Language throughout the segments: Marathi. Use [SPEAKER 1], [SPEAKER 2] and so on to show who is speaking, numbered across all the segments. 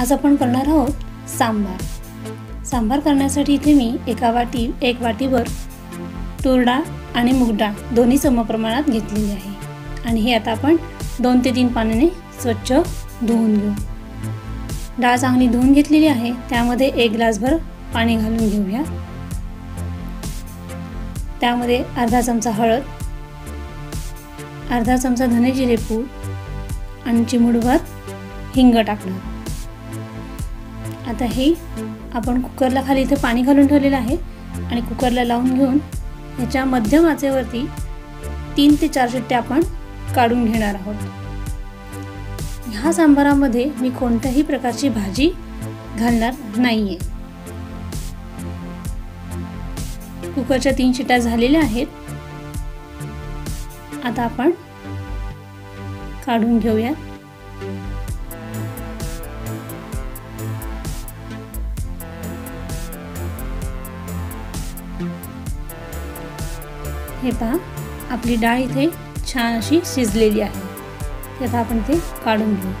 [SPEAKER 1] आज आपण करणार आहोत सांबार. सांबार करण्यासाठी इथे मी एका वाटी एक वाटीवर तूर डाळ आणि मूग डाळ दोन्ही समप्रमाणात घेतलेली आहे. आणि हे आता आपण दोन ते तीन पाण्याने स्वच्छ धुवून घेऊ. डाळ चांगली धुवून घेतलेली आहे. त्यामध्ये एक ग्लासभर पाणी घालून घेऊया. त्यामध्ये अर्धा चमचा हळद अर्धा चमचा धने जिरे पूड आणि चिमुडभर हिंग टाकणार. आता हे आपण कुकरला खाली इथे पाणी घालून ठेवलेलं आहे आणि कुकरला लावून घेऊन ह्याच्या मध्यम आचेवरती तीन ते चार शिट्टे आपण काढून घेणार आहोत. ह्या सांबारामध्ये मी कोणत्याही प्रकारची भाजी घालणार नाही आहे कुकरच्या तीन शिट्ट्या झालेल्या आहेत. आता आपण काढून घेऊया हे पहा आपली डाळ इथे छान अशी शिजलेली आहे. आता आपण ते काढून घेऊ.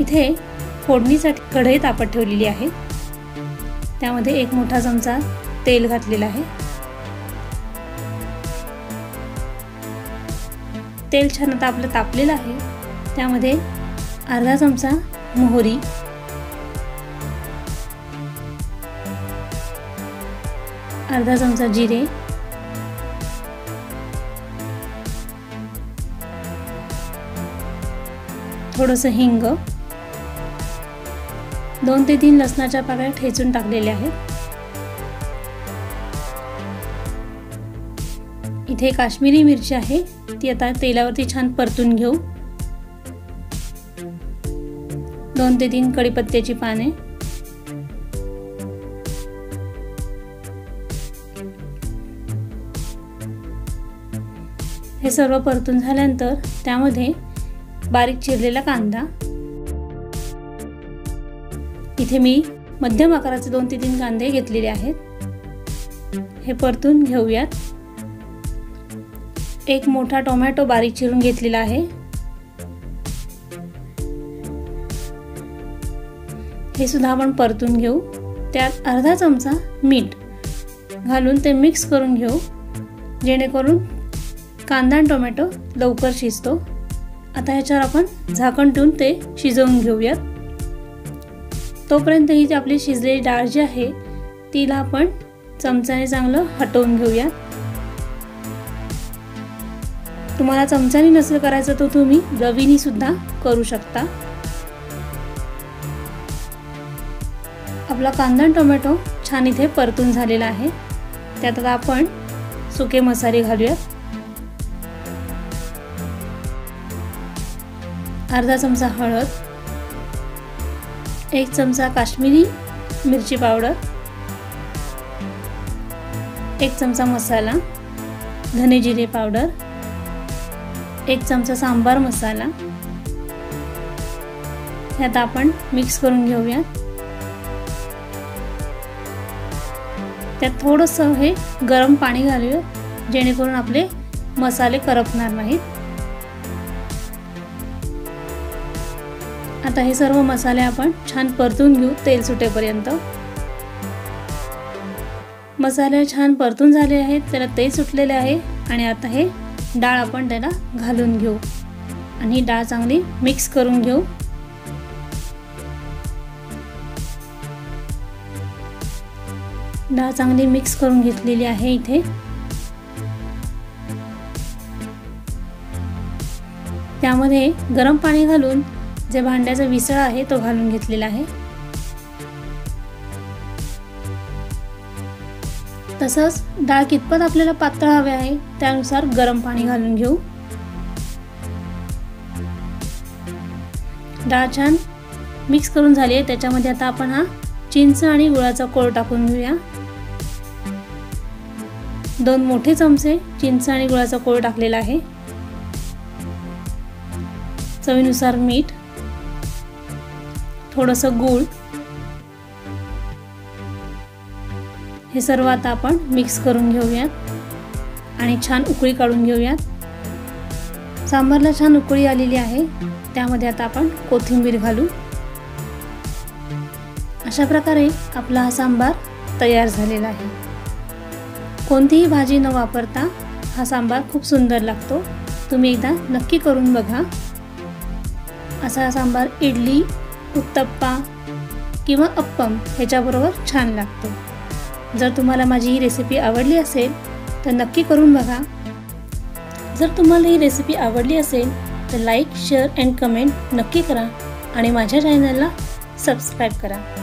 [SPEAKER 1] इथे फोडणीसाठी कढई तापत ठेवलेली आहे. त्यामध्ये एक मोठा चमचा तेल घातलेला आहे. तेल छान आता आपलं तापलेलं आहे. त्यामध्ये अर्धा चमचा मोहरी. अर्धा चमचा जिरे. थोडंसं हिंग. दोन ते तीन लसणाच्या पाकळ्या ठेचून टाकलेल्या आहेत. इथे काश्मीरी मिरची आहे ती आता तेलावरती छान परतून घेऊ. दोन ते तीन कडीपत्त्याची पाने. हे सर्व परतून झाल्यानंतर त्यामध्ये बारीक चिरलेला कांदा. इथे मी मध्यम आकाराचे दोन ते तीन कांदे घेतलेले आहेत. हे परतून घेऊयात. एक मोठा टोमॅटो बारीक चिरून घेतलेला आहे. हे सुद्धा आपण परतून घेऊ. त्यात अर्धा चमचा मीठ घालून ते मिक्स करून घेऊ. जेणेकरून कांदा आणि टोमॅटो लवकर शिजतो. आता ह्याच्यावर आपण झाकण ठेवून ते शिजवून घेऊयात. तोपर्यंत ही जी आपली शिजलेली डाळ जी आहे तिला आपण चमच्याने चांगलं हटवून घेऊयात. तुम्हाला चमच्याने नसेल करायचं तर तुम्ही रवीनी सुद्धा करू शकता. आपला कांदा टोमॅटो छान इथे परतून झालेला आहे. त्यात आता आपण सुके मसाले घालूयात. अर्धा चमचा हळद एक चमचा काश्मीरी मिरची पावडर एक चमचा मसाला धने जिरे पावडर एक चमचा सांबार मसाला. ह्यात आपण मिक्स करून घेऊयात. त्यात थोडंसं हे गरम पाणी घालूया जेणेकरून आपले मसाले करपणार नाहीत. आता हे सर्व मसाले आपण छान परतून घेऊ तेल सुटेपर्यंत. मसाले छान परतून झाले आहेत त्याला तेल सुटलेले आहे आणि आता हे डाळ आपण त्याला घालून घेऊ. आणि ही डाळ चांगली मिक्स करून घेऊ. डाळ चांगली मिक्स करून घेतलेली आहे इथे. त्यामध्ये गरम पाणी घालून जे भांड्याचा विसळ आहे तो घालून घेतलेला आहे. तसंच डाळ कितपत आपल्याला पातळ हवे आहे त्यानुसार गरम पाणी घालून घेऊ. डाळ छान मिक्स करून झाली आहे. त्याच्यामध्ये आता आपण हा चिंच आणि गुळाचा कोळ टाकून घेऊया. दोन मोठे चमचे चिंच आणि गुळाचा कोळ टाकलेला आहे. चवीनुसार मीठ थोडंसं गूळ. हे सर्व आता आपण मिक्स करून घेऊयात आणि छान उकळी काढून घेऊयात. सांबारला छान उकळी आलेली आहे त्यामध्ये आता आपण कोथिंबीर घालू. अशा प्रकारे आपला हा सांबार तयार झालेला आहे. कोणतीही भाजी न वापरता हा सांबार खूप सुंदर लागतो. तुम्ही एकदा नक्की करून बघा. असा सांबार इडली उत्तप्पा किंवा अप्पम ह्याच्याबरोबर छान लागतो. जर तुम्हाला माझी ही रेसिपी आवडली असेल तर नक्की करून बघा. जर तुम्हाला ही रेसिपी आवडली असेल तर लाईक शेअर अँड कमेंट नक्की करा आणि माझ्या चॅनलला सबस्क्राईब करा.